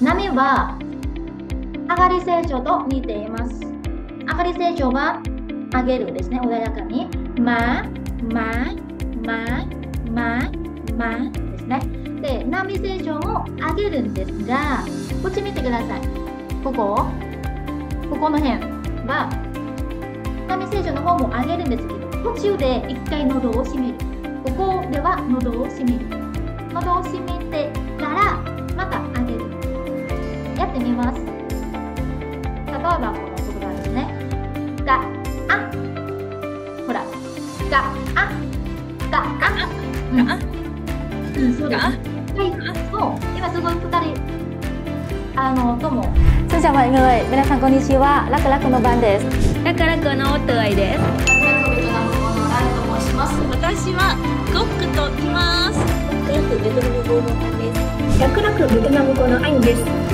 波は上がり成長と似ています。上がり成長は上げるですね、穏やかに。ま、ま、ま、ま、まですね。で、波成長も上げるんですが、こっち見てください。ここ、ここの辺は、波成長の方も上げるんですけど、途中で一回喉を閉める。ここでは喉を閉める。ます。例えばこの言葉ですね。が、あ、ほら、が、あ、が、あ、うん、がうん、そうです。がはい、そう、今すごい二人、あの、とも、Xin chào mọi người, 皆さんこんにちは。ラクラクの番です。ラクラクのおつあいです。ベトナム語のランと申します。私はコックと来ます。楽々ベトナム語のアインです。ラクラクベトナム語